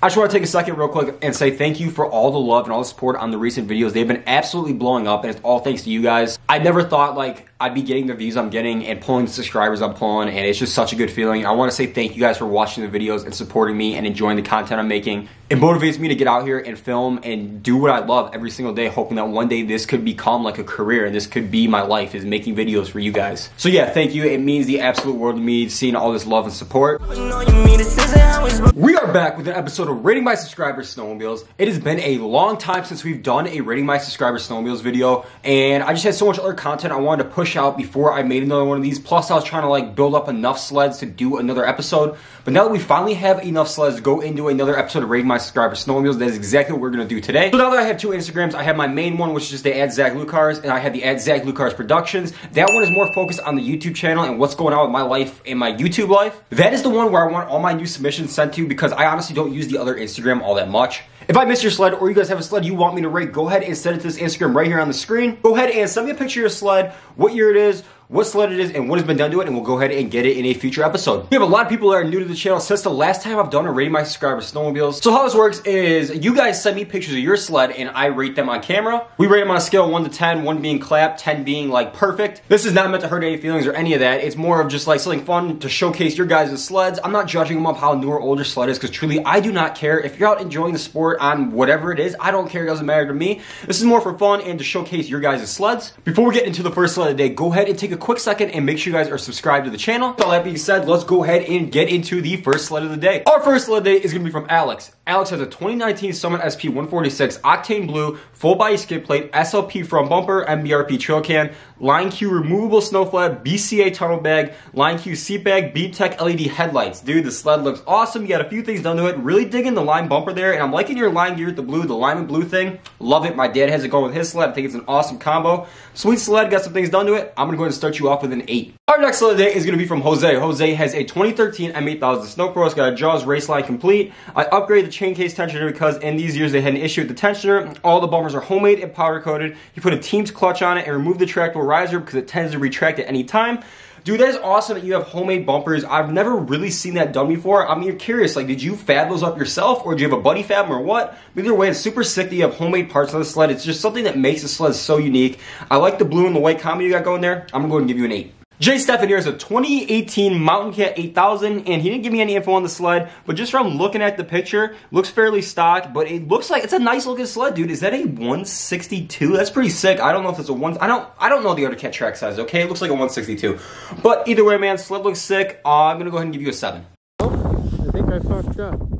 I just want to take a second real quick and say thank you for all the love and all the support on the recent videos. They've been absolutely blowing up and it's all thanks to you guys. I never thought like I'd be getting the views I'm getting and pulling the subscribers I'm pulling and it's just such a good feeling. I want to say thank you guys for watching the videos and supporting me and enjoying the content I'm making. It motivates me to get out here and film and do what I love every single day, hoping that one day this could become like a career and this could be my life is making videos for you guys. So yeah, thank you. It means the absolute world to me seeing all this love and support. We are back with an episode of Rating My Subscribers Snowmobiles. It has been a long time since we've done a Rating My Subscribers Snowmobiles video, and I just had so much other content I wanted to push out before I made another one of these. Plus, I was trying to like build up enough sleds to do another episode. But now that we finally have enough sleds to go into another episode of Rating My Subscribers Snowmobiles, that is exactly what we're gonna do today. So now that I have two Instagrams, I have my main one, which is just the at Zac Lucarz, and I have the at Zac Lucarz Productions. That one is more focused on the YouTube channel and what's going on with my life and my YouTube life. That is the one where I want all my new submissions sent to because I honestly don't use the other Instagram all that much. If I miss your sled or you guys have a sled you want me to rate, go ahead and send it to this Instagram right here on the screen. Go ahead and send me a picture of your sled, what year it is, what sled it is, and what has been done to it, and we'll go ahead and get it in a future episode. We have a lot of people that are new to the channel since the last time I've done a rating my subscribers snowmobiles. So how this works is you guys send me pictures of your sled and I rate them on camera. We rate them on a scale of 1 to 10, 1 being clapped, 10 being like perfect. This is not meant to hurt any feelings or any of that. It's more of just like something fun to showcase your guys' sleds. I'm not judging them up how new or older sled is because truly I do not care. If you're out enjoying the sport on whatever it is, I don't care. It doesn't matter to me. This is more for fun and to showcase your guys' sleds. Before we get into the first sled of the day, go ahead and take a quick second and make sure you guys are subscribed to the channel. With that being said, let's go ahead and get into the first sled of the day. Our first sled of the day is to be from Alex. Alex has a 2019 Summit SP 146 Octane Blue, full body skid plate, SLP front bumper, MBRP trail can, LinQ removable snow flat, BCA tunnel bag, LinQ seat bag, Bead Tech LED headlights. Dude, the sled looks awesome. You got a few things done to it. Really digging the line bumper there, and I'm liking your line gear with the blue, the lime and blue thing. Love it. My dad has it going with his sled. I think it's an awesome combo. Sweet sled, got some things done to it. I'm gonna go ahead and start you off with an 8. Our next sled today is gonna be from Jose. Jose has a 2013 M8000 Snow Pro. It's got a Jaws race line complete. I upgraded the chain case tensioner because in these years they had an issue with the tensioner. All the bumpers are homemade and powder coated. You put a Teams clutch on it and remove the retractable riser because it tends to retract at any time. Dude, that is awesome that you have homemade bumpers. I've never really seen that done before. I'm mean, curious, like, did you fab those up yourself or did you have a buddy fab them or what? Either way, it's super sick that you have homemade parts on the sled. It's just something that makes the sled so unique. I like the blue and the white combo you got going there. I'm gonna go and give you an 8. Jay Stefan here is a 2018 Mountain Cat 8000, and he didn't give me any info on the sled, but just from looking at the picture, looks fairly stock, but it looks like it's a nice looking sled, dude. Is that a 162? That's pretty sick. I don't know if it's a one. I don't. I don't know the other cat track size. Okay, it looks like a 162, but either way, man, sled looks sick. Uh, I'm gonna go ahead and give you a seven. I think I fucked up.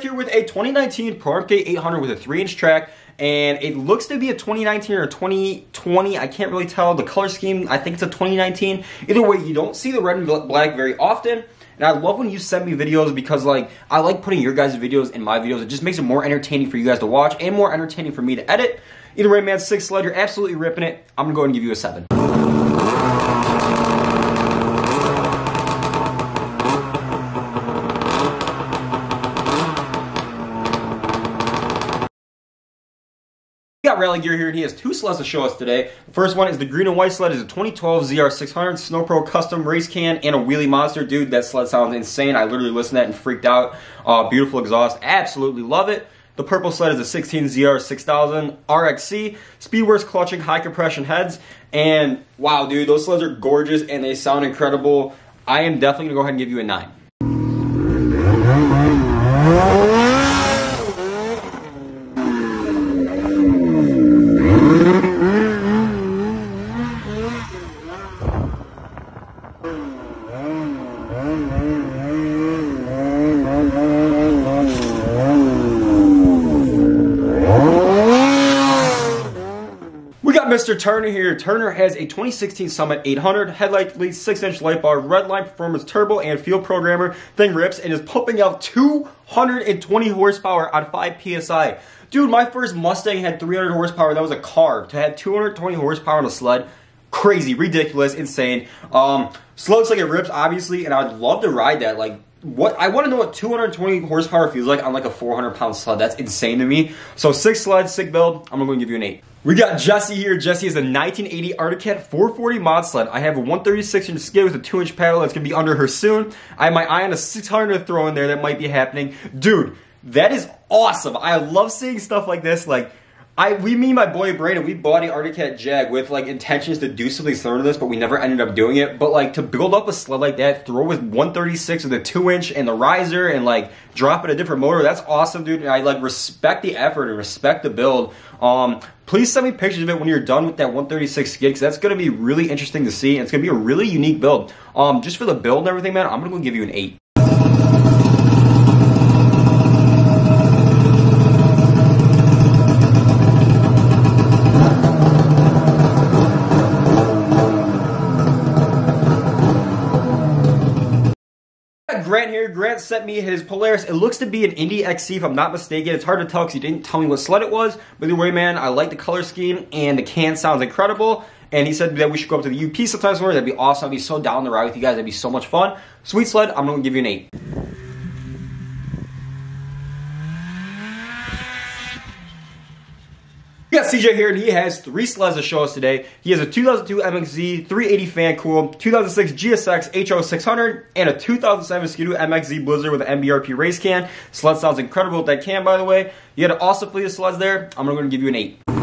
Here with a 2019 Pro RMK 800 with a 3-inch track, and it looks to be a 2019 or 2020. I can't really tell. The color scheme, I think it's a 2019. Either way, you don't see the red and black very often. And I love when you send me videos because like I like putting your guys' videos in my videos. It just makes it more entertaining for you guys to watch and more entertaining for me to edit. Either way, man, six sled, you're absolutely ripping it. I'm gonna go ahead and give you a seven. Got Rally Gear here, and he has two sleds to show us today. The first one is the green and white sled. is a 2012 ZR600 Snow Pro Custom Race Can and a Wheelie Monster. Dude, that sled sounds insane. I literally listened to that and freaked out. Uh, beautiful exhaust. Absolutely love it. The purple sled is a 16 ZR6000 RXC. Speedworks clutching high compression heads. And wow, dude, those sleds are gorgeous and they sound incredible. I am definitely going to go ahead and give you a 9. Mr. Turner here. Turner has a 2016 Summit 800 headlight lead 6-inch light bar, Redline Performance Turbo, and Fuel Programmer. Thing rips and is pumping out 220 horsepower on 5 PSI. Dude, my first Mustang had 300 horsepower. That was a car. To have 220 horsepower on a sled, crazy, ridiculous, insane. Um, like it rips, obviously, and I'd love to ride that. Like, what I want to know what 220 horsepower feels like on like a 400 pound sled. That's insane to me. So six sled, sick build. I'm gonna give you an eight. We got Jesse here. Jesse is a 1980 Arctic Cat 440 mod sled. I have a 136 inch skid with a 2 inch paddle that's gonna be under her soon. I have my eye on a 600 throw in there that might be happening. Dude, that is awesome. I love seeing stuff like this. Like, I we me my boy Brandon we bought an Arctic Cat Jag with like intentions to do something similar to this, but we never ended up doing it. But like to build up a sled like that, throw with 136 with a two inch and the riser, and like drop it a different motor. That's awesome, dude. I like respect the effort and respect the build. Um, please send me pictures of it when you're done with that 136 skid. because that's going to be really interesting to see and it's going to be a really unique build um, just for the build and everything man i'm going to go give you an 8 here. Grant sent me his Polaris. It looks to be an Indy XC if I'm not mistaken. It's hard to tell because he didn't tell me what sled it was. But either way, man, I like the color scheme and the can sounds incredible. And he said that we should go up to the UP sometime more. That'd be awesome. I'd be so down the ride with you guys. That'd be so much fun. Sweet sled. I'm going to give you an 8. We got CJ here, and he has three sleds to show us today. He has a 2002 MXZ 380 fan cool, 2006 GSX HO600, and a 2007 Ski-Doo MXZ Blizzard with an MBRP race can. Sled sounds incredible with that can, by the way. You had an awesome fleet of sleds there. I'm going to give you an 8.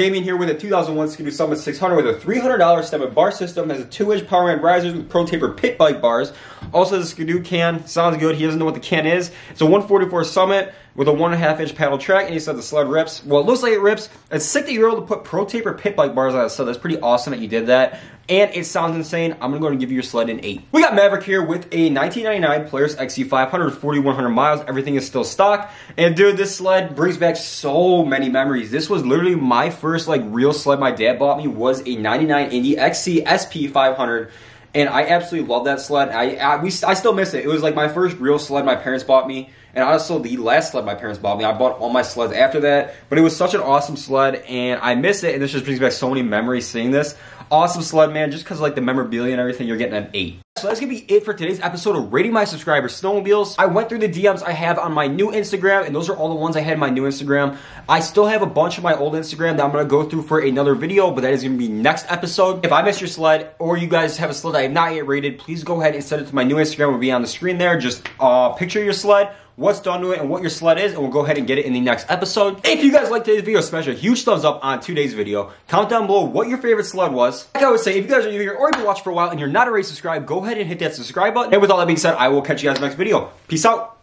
Damien here with a 2001 Ski-Doo Summit 600 with a $300 stem and bar system, has a 2-inch power end risers with Pro Taper pit bike bars. Also has a Ski-Doo can, sounds good, he doesn't know what the can is. It's a 144 Summit with a 1.5 inch paddle track, and he said the sled rips. Well, it looks like it rips. It's sick that you're able to put Pro Taper pit bike bars on it, so that's pretty awesome that you did that. And it sounds insane. I'm gonna go and give you your sled an 8. We got Maverick here with a 1999 Polaris XC500, 4,100 miles. Everything is still stock. And dude, this sled brings back so many memories. This was literally my first like real sled my dad bought me was a 99 Indy XC SP500 and I absolutely love that sled. I I, we, I still miss it. It was like my first real sled my parents bought me, and also the last sled my parents bought me. I bought all my sleds after that, but it was such an awesome sled, and I miss it. And this just brings back so many memories seeing this awesome sled, man. Just because like the memorabilia and everything, you're getting an eight. So that's gonna be it for today's episode of rating my subscribers snowmobiles. I went through the DMs I have on my new Instagram, and those are all the ones I had in my new Instagram. I still have a bunch of my old Instagram that I'm gonna go through for another video, but that is gonna be next episode. If I missed your sled or you guys have a sled I have not yet rated, please go ahead and send it to my new Instagram. It will be on the screen there. Just uh, picture your sled what's done to it and what your sled is, and we'll go ahead and get it in the next episode. If you guys liked today's video, smash a huge thumbs up on today's video. Comment down below what your favorite sled was. Like I always say, if you guys are new here or you've been watching for a while and you're not already subscribed, go ahead and hit that subscribe button. And with all that being said, I will catch you guys in the next video. Peace out.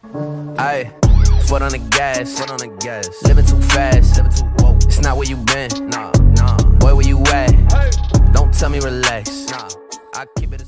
Aye. Foot on the gas, foot on the gas. Living too fast, living too whoa. It's not where you been, nah, nah. Boy, where you at? Hey. Don't tell me relax, nah. I keep it.